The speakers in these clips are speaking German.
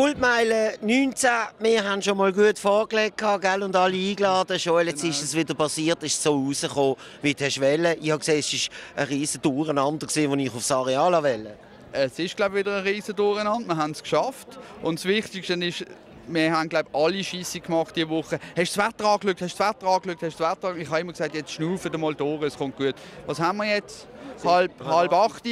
Kultmeile 19, wir haben schon mal gut vorgelegt gell, und alle eingeladen. Joel, jetzt genau. ist es wieder passiert, ist so rausgekommen, wie du hast wollen. Ich habe gesehen, es war ein riesen Durcheinander, als ich aufs Areal wollte. Es ist glaube ich, wieder ein riesen Durcheinander. Wir haben es geschafft. Und das Wichtigste ist, wir haben glaube alle Scheisse gemacht diese Woche. Hast du das Wetter angeschaut? Hast du das Wetter angeschaut? Hast du das Wetter angeschaut? Ich habe immer gesagt, jetzt schnaufen mal durch, es kommt gut. Was haben wir jetzt? halb, halb acht.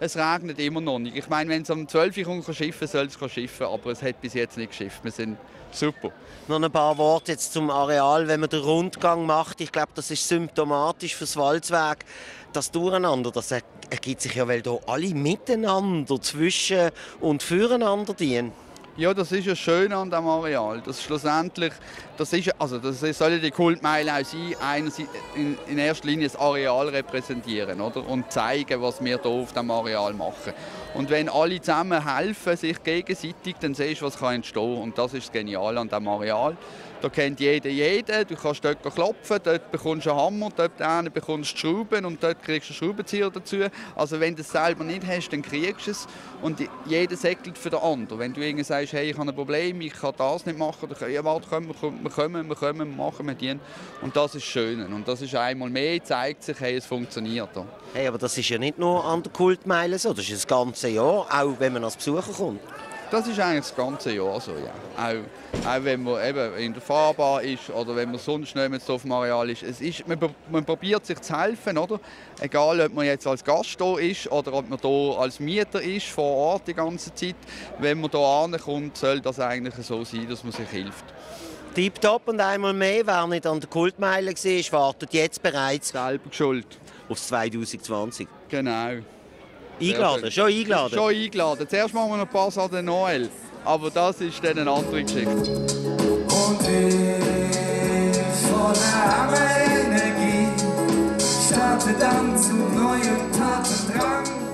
Es regnet immer noch nicht. Ich meine, wenn es um 12 Uhr kommt, schiffen soll es schiffen, aber es hat bis jetzt nicht geschifft. Wir sind super. Noch ein paar Worte jetzt zum Areal. Wenn man den Rundgang macht, ich glaube, das ist symptomatisch für das Walzweg. Das Durcheinander, das ergibt sich ja, weil hier alle miteinander, zwischen und füreinander dienen. Ja, das ist ja schön an diesem Areal. Das schlussendlich, das ist, also das soll die Kultmeile auch sein, in, in erster Linie das Areal repräsentieren oder? und zeigen, was wir hier auf diesem Areal machen. Und wenn alle zusammen helfen, sich gegenseitig, dann siehst du, was kann entstehen Und das ist das Geniale an diesem Areal. Da kennt jeder jeden. Du kannst dort klopfen, dort bekommst du einen Hammer, dort bekommst du Schrauben und dort kriegst du einen Schraubenzieher dazu. Also wenn du es selber nicht hast, dann kriegst du es. Und jeder säckelt für den anderen. Wenn du irgendwie sagst, hey, ich habe ein Problem, ich kann das nicht machen, dann ja, warte, komm, wir kommen, wir kommen, wir machen, wir dienen. Und das ist schön. Und das ist einmal mehr, zeigt sich, hey, es funktioniert. Hey, aber das ist ja nicht nur an der Kultmeile so, das ist das ganze Jahr, auch wenn man als Besucher kommt. Das ist eigentlich das ganze Jahr so, ja. Auch, auch wenn man eben in der Fahrbahn ist oder wenn man sonst nicht auf dem Areal ist. Es ist man, man probiert sich zu helfen, oder? Egal, ob man jetzt als Gast hier ist oder ob man hier als Mieter ist, vor Ort die ganze Zeit. Wenn man hier ankommt, soll das eigentlich so sein, dass man sich hilft. Tipptopp und einmal mehr, wer nicht an der Kultmeile war, wartet jetzt bereits selber schuld auf 2020. Genau. Eingeladen, schon eingeladen? Schon eingeladen. Zuerst machen wir noch ein paar Sachen Noel. Aber das ist dann eine andere Geschichte. Und ich voller Energie starte dann zum neuen Tatendrang.